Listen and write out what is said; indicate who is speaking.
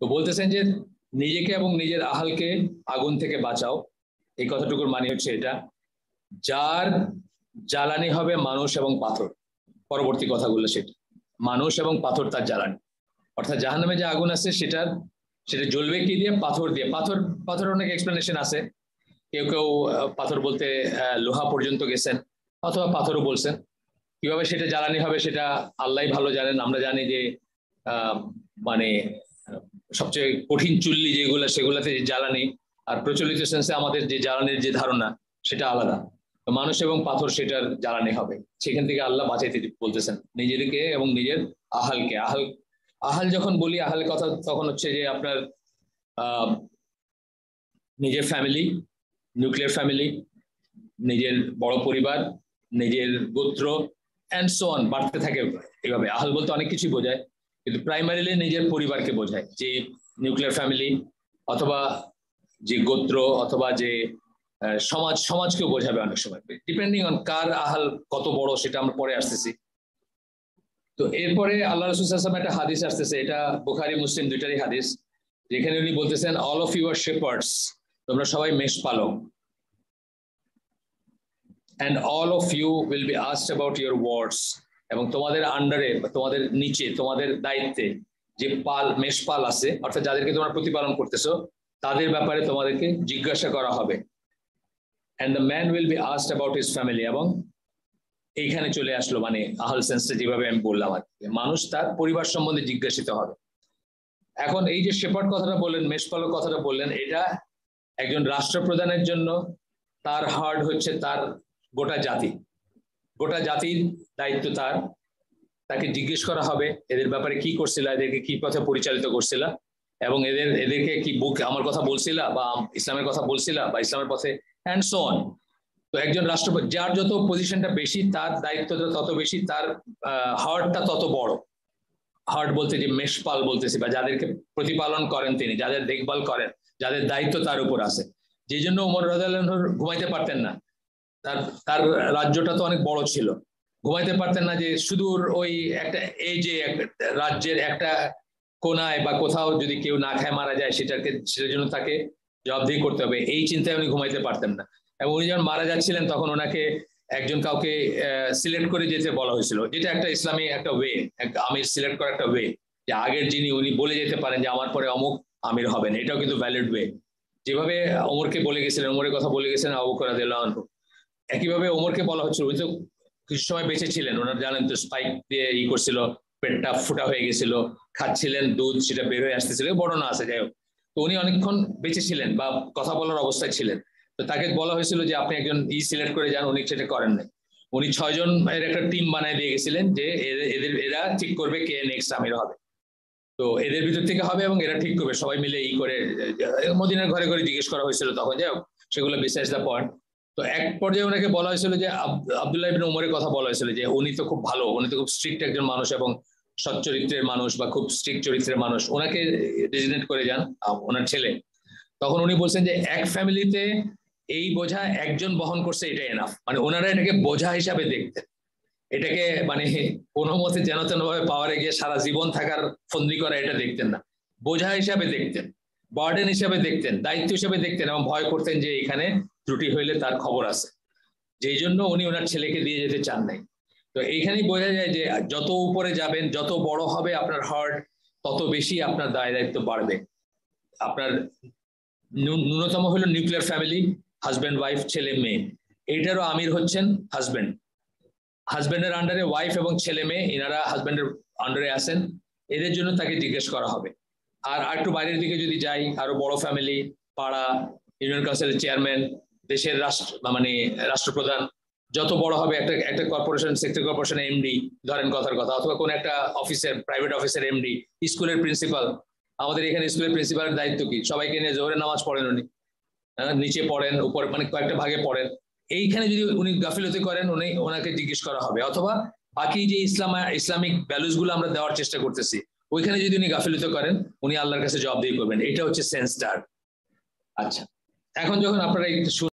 Speaker 1: তো বলতেছেন যে নিজেকে এবং নিজের আহালকে আগুন থেকে বাঁচাও। এই কথাটুকুর মানে হচ্ছে এটা। যার জ্বালানি হবে মানুষ এবং পাথর। পরবর্তী কথাগুলো সেটা। মানুষ এবং পাথর তার জ্বালানি। অর্থাৎ জাহান নামে যে আগুন আছে সেটার, সেটা জ্বলবে কি দিয়ে? পাথর দিয়ে। পাথর পাথর অনেক এক্সপ্লেনেশন আছে। কেউ কেউ পাথর বলতে লোহা পর্যন্ত গেছেন অথবা পাথরও বলছেন। কীভাবে সেটা জ্বালানি হবে সেটা আল্লাহ ভালো জানেন। আমরা জানি যে মানে সবচেয়ে কঠিন চুল্লি যেগুলো, সেগুলোতে যে জ্বালানি আর প্রচলিত সেন্সে আমাদের যে জ্বালানির যে ধারণা, সেটা আলাদা। মানুষ এবং পাথর সেটার জ্বালানি হবে। সেখান থেকে আল্লাহ বাঁচাইতে বলতেছেন, নিজেদেরকে এবং নিজের আহালকে। আহাল আহাল যখন বলি আহাল কথা তখন হচ্ছে যে আপনার নিজের ফ্যামিলি নিউক্লিয়ার ফ্যামিলি নিজের বড় পরিবার, নিজের গোত্র অ্যান্ড সো অন বাড়তে থাকে এভাবে। আহাল বলতে অনেক কিছুই বোঝায়। কিন্তু প্রাইমারিলি নিজের পরিবারকে বোঝায় যে নিউক্লিয়ার ফ্যামিলি অথবা যে গোত্র অথবা যে সমাজ সমাজকে বোঝাবে অনেক সময়। ডিপেন্ডিং অন কার আহাল কত বড় সেটা আমরা পরে আসতেছি। তো এরপরে আল্লাহ রসুল একটা হাদিস আসতেছে, এটা বুখারি, মুসলিম দুইটারই হাদিস। যেখানে উনি বলতেছেন অল অফ ইউর শেপার্স তোমরা সবাই মেষ পালক। And all of you will be asked about your words এবং তোমাদের আন্ডারে তোমাদের নিচে, তোমাদের দায়িত্বে যে পাল মেষ পাল আছে, অর্থাৎ যাদেরকে তোমরা প্রতিপালন করতেছো, তাদের ব্যাপারে তোমাদেরকে জিজ্ঞাসা করা হবে। And the man will be asked about his family এবং এইখানে চলে আসলো মানে আহল সেন্সটা যেভাবে আমি বললাম আর মানুষ তার পরিবার সম্বন্ধে জিজ্ঞাসিত হবে। এখন এই যে শেপার্ড কথাটা বললেন, মেষপালক কথাটা বললেন, এটা একজন রাষ্ট্রপ্রধানের জন্য তার হার্ড হচ্ছে তার গোটা জাতি। গোটা জাতির দায়িত্ব তার। তাকে জিজ্ঞেস করা হবে, এদের ব্যাপারে কি করছিল, এদেরকে কি পথে পরিচালিত করছিল, এবং এদের, এদেরকে কি বুক, আমার কথা বলছিলা বা ইসলামের কথা বলছিলা বা ইসলামের পথে অ্যান্ড সো অন তো একজন রাষ্ট্রপতি, যার যত পজিশনটা বেশি, তার দায়িত্বটা তত বেশি, তার হার্টটা তত বড়। হার্ট বলতে যে মেষপাল বলতেছি বা যাদেরকে প্রতিপালন করেন তিনি, যাদের দেখভাল করেন, যাদের দায়িত্ব তার উপর আছে। যে জন্য ওমর রাজাল ঘুমাইতে পারতেন না। তার তার রাজ্যটা তো অনেক বড় ছিল। ঘুমাইতে পারতেন না যে সুদূর ওই একটা, এই যে রাজ্যের একটা কোনায় বা কোথাও যদি কেউ না খায় মারা যায়, সেটাকে, সেটার জন্য তাকে জবাবদিহি করতে হবে। এই চিন্তায় উনি ঘুমাইতে পারতেন না। এবং উনি যখন মারা যাচ্ছিলেন, তখন ওনাকে একজন কাউকে সিলেক্ট করে যেতে বলা হয়েছিল। যেটা একটা ইসলামী একটা ওয়ে আমির সিলেক্ট করা একটা ওয়ে যে আগের যিনি, উনি বলে যেতে পারেন যে আমার পরে অমুক আমির হবেন। এটাও কিন্তু ভ্যালিড ওয়ে যেভাবে ওমরকে বলে গেছিলেন, ওমরের কথা বলে গেছেন আবু করা দিল্লাহ একইভাবে ওমরকে বলা হচ্ছিল উনি তো কিছু সময় বেঁচে ছিলেন, ওনার জানেন তো স্পাইক দিয়ে ই করছিল, পেটটা ফুটা হয়ে গেছিল, খাচ্ছিলেন, দুধ সেটা বের হয়ে আসতেছিল বড় না আছে, যাই হোক। তো উনি অনেকক্ষণ বেঁচে ছিলেন বা কথা বলার অবস্থায় ছিলেন। তো তাকে বলা হয়েছিল যে, আপনি একজন ই সিলেক্ট করে যান, উনি সেটা করেন নাই। উনি ছয়জন এর একটা টিম বানায় দিয়ে গেছিলেন যে, এদের এরা ঠিক করবে কে নেক্সট আমির হবে। তো এদের ভিতর থেকে হবে এবং এরা ঠিক করবে, সবাই মিলে ই করে মদিনার ঘরে ঘরে জিজ্ঞেস করা হয়েছিল তখন, যাই হোক, সেগুলো বিশেষ দ্য পয়েন্ট তো এক পর্যায়ে ওনাকে বলা হয়েছিল যে আবদুল্লাহ ইবিন উমরের কথা বলা হয়েছিল যে উনি তো খুব ভালো, উনি তো খুব স্ট্রিক্ট একজন মানুষ এবং সৎ চরিত্রের মানুষ বা খুব স্ট্রিক্ট চরিত্রের মানুষ। ওনাকে ডেজিনেট করে যান ওনার ছেলে। তখন উনি বলছেন যে এক ফ্যামিলিতে এই বোঝা একজন বহন করছে এটা এনাফ মানে ওনারা এটাকে বোঝা হিসাবে দেখতেন। এটাকে মানে কোনো মতে যেন তেন ভাবে পাওয়ারে গিয়ে সারা জীবন থাকার ফন্দি করা এটা দেখতেন না। বোঝা হিসাবে দেখতেন। বার্ডেন হিসাবে দেখতেন, দায়িত্ব হিসাবে দেখতেন এবং ভয় করতেন যে এখানে ত্রুটি হইলে তার খবর আছে। যেই জন্য উনি ওনার ছেলেকে দিয়ে যেতে চান নাই। তো এইখানেই বোঝা যায় যে যত উপরে যাবেন, যত বড় হবে আপনার হার্ট তত বেশি আপনার দায় দায়িত্ব বাড়বে। আপনার ন্যূনতম হলো নিউক্লিয়ার ফ্যামিলি হাজব্যান্ড ওয়াইফ ছেলে, মেয়ে। এইটারও আমির হচ্ছেন হাজব্যান্ড হাজব্যান্ডের আন্ডারে ওয়াইফ এবং ছেলে, মেয়ে, এনারা হাজব্যান্ডের আন্ডারে আসেন এদের জন্য তাকে জিজ্ঞেস করা হবে। আর একটু বাইরের দিকে যদি যাই, আরও বড় ফ্যামিলি পাড়া ইউনিয়ন কাউন্সিলের চেয়ারম্যান দেশের রাষ্ট্র মানে রাষ্ট্রপ্রধান, যত বড় হবে একটা একটা কর্পোরেশন সেক্টর কর্পোরেশন এমডি ধরেন কথার কথা, অথবা কোন একটা অফিসের প্রাইভেট অফিসের এমডি স্কুলের প্রিন্সিপাল আমাদের এখানে স্কুলের প্রিন্সিপালের দায়িত্ব কি? সবাইকে নিয়ে জোরে নামাজ পড়েন উনি। নিচে পড়েন, উপর মানে কয়েকটা ভাগে পড়েন। এইখানে যদি উনি গাফিলতি করেন, উনি ওনাকে জিজ্ঞেস করা হবে। অথবা বাকি যে ইসলাম, ইসলামিক ভ্যালুসগুলো আমরা দেওয়ার চেষ্টা করতেছি ওইখানে যদি উনি গাফিলতি করেন, উনি আল্লাহর কাছে জবাবদিহি করবেন। এটা হচ্ছে সেন্স আচ্ছা। এখন যখন আপনারা একটু